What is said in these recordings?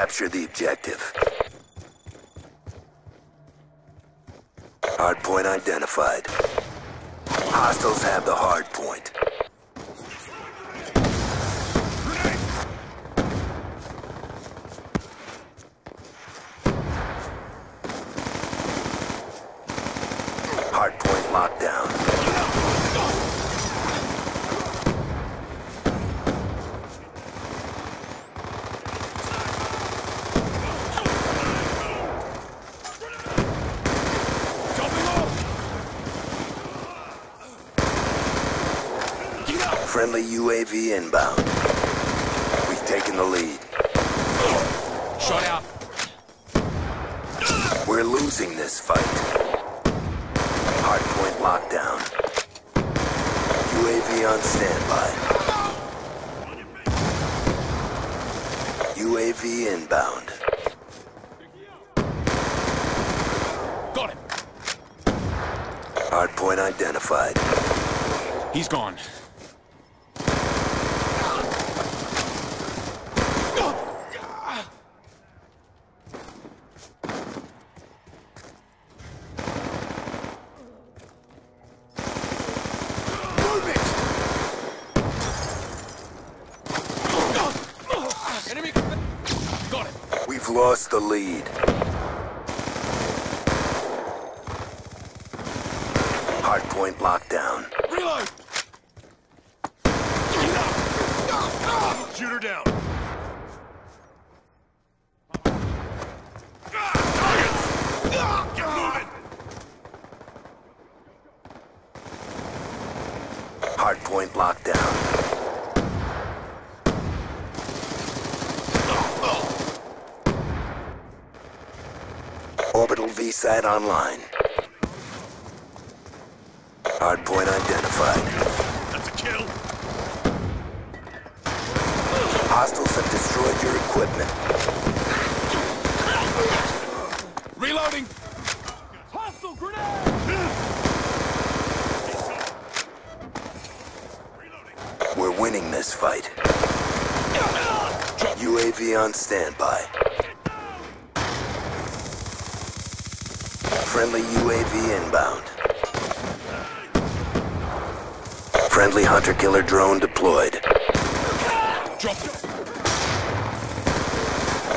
Capture the objective. Hardpoint identified. Hostiles have the hard point. Hardpoint locked down. Friendly UAV inbound. We've taken the lead. Shot out. We're losing this fight. Hardpoint lockdown. UAV on standby. UAV inbound. Got him. Hardpoint identified. He's gone. Move it! Enemy. Got him. We've the lead. Hardpoint lockdown. Reload. Shoot her down. Get moving. Hardpoint lockdown. Orbital VSAT online. Hardpoint identified. That's a kill. Hostiles have destroyed your equipment. Reloading. Hostile grenade. We're winning this fight. UAV on standby. Friendly UAV inbound. Friendly hunter-killer drone deployed.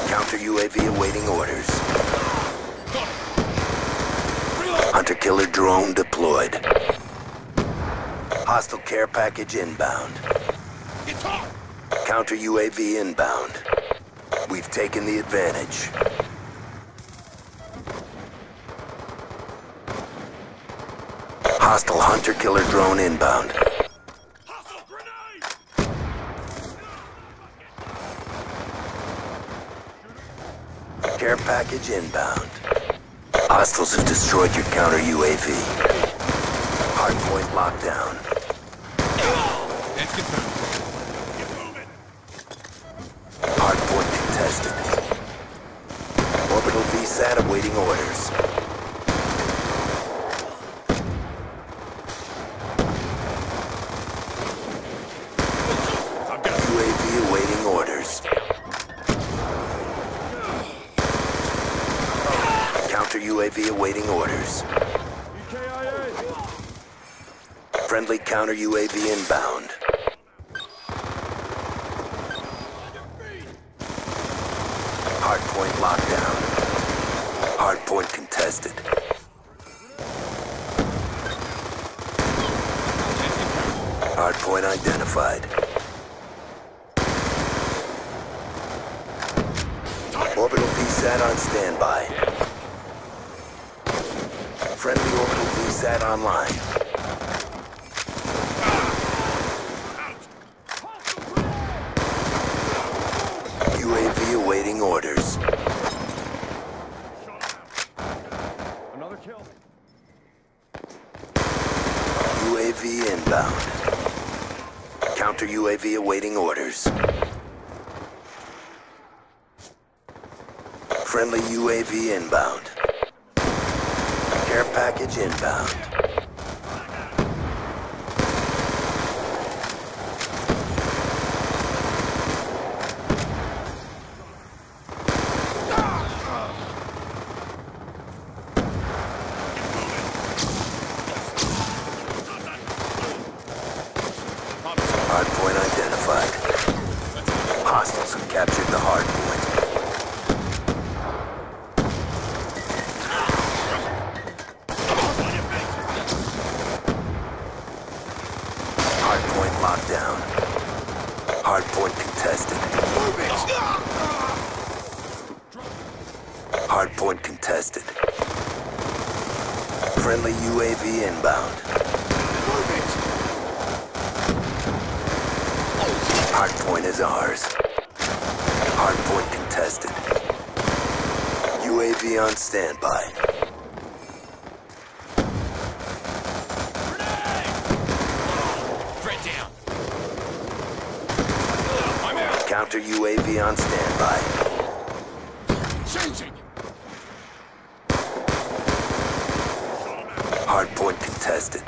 Counter UAV awaiting orders. Hunter-killer drone deployed. Hostile care package inbound. Counter UAV inbound. We've taken the advantage. Hostile hunter-killer drone inbound. Care package inbound. Hostiles have destroyed your counter UAV. Hardpoint lockdown. Get moving. Hardpoint contested. Orbital VSAT awaiting orders. I've got UAV awaiting orders. Counter UAV awaiting orders. Friendly counter UAV inbound. Hardpoint lockdown. Hardpoint contested. Hardpoint identified. Orbital VSAT on standby. Friendly orbital VSAT online. UAV awaiting orders. Another kill. UAV inbound. Counter UAV awaiting orders. Friendly UAV inbound. Care package inbound. Hostiles have captured the hard point. Locked down. Hard point contested. Hard point contested. Friendly UAV inbound. Hard point is ours. Hard point contested. UAV on standby. Threat down. I'm out. Counter UAV on standby. Changing. Hard point contested.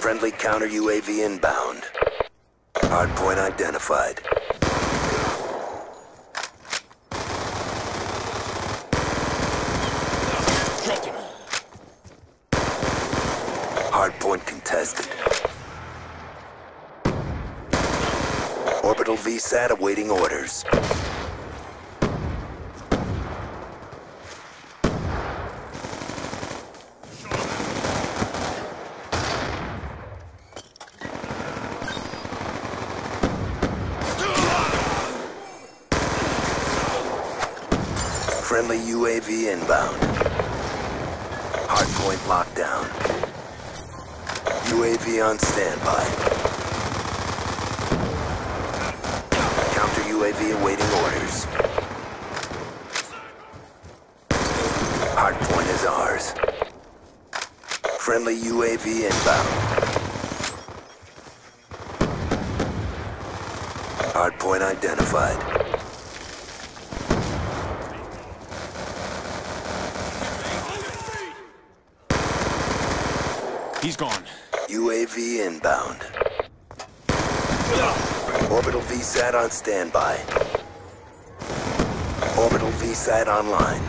Friendly counter UAV inbound. Hard point identified. Dropped him. Hard point contested. Orbital VSAT awaiting orders. Friendly UAV inbound. Hard point locked down. UAV on standby. Counter UAV awaiting orders. Hardpoint is ours. Friendly UAV inbound. Hardpoint identified. He's gone. UAV inbound. Orbital VSAT on standby. Orbital VSAT online.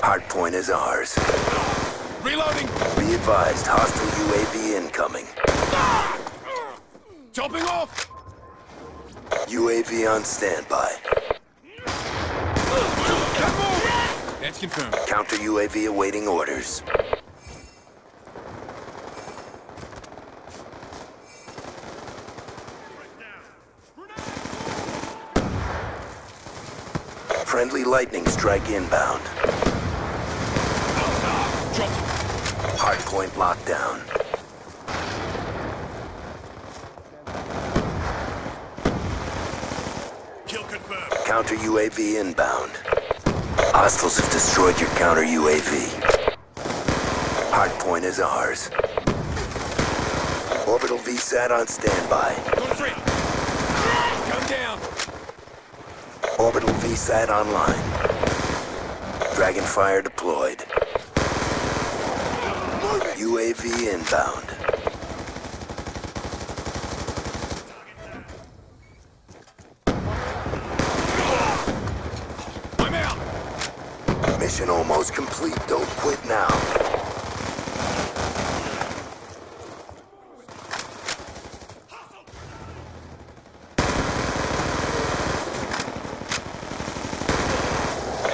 Hardpoint is ours. Reloading. Be advised, hostile UAV incoming. Ah! Chopping off. UAV on standby. That's confirmed. Counter UAV awaiting orders. Friendly lightning strike inbound. Hardpoint lockdown. Kill confirmed. Counter UAV inbound. Hostiles have destroyed your counter UAV. Hardpoint is ours. Orbital VSAT on standby. Come down. Orbital VSAT online. Dragonfire deployed. UAV inbound. I'm out. Mission almost complete. Don't quit now.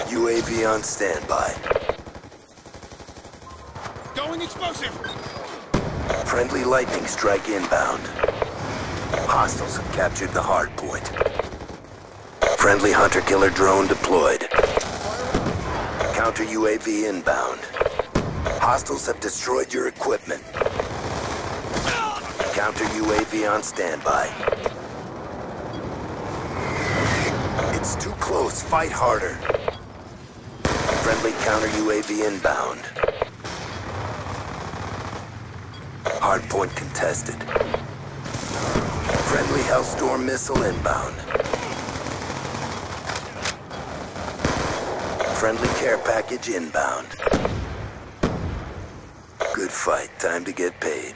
UAV on standby. Going explosive. Friendly lightning strike inbound. Hostiles have captured the hard point. Friendly hunter-killer drone deployed. Counter UAV inbound. Hostiles have destroyed your equipment. Counter UAV on standby. It's too close. Fight harder. Friendly counter UAV inbound. Hardpoint contested. Friendly Hellstorm missile inbound. Friendly care package inbound. Good fight. Time to get paid.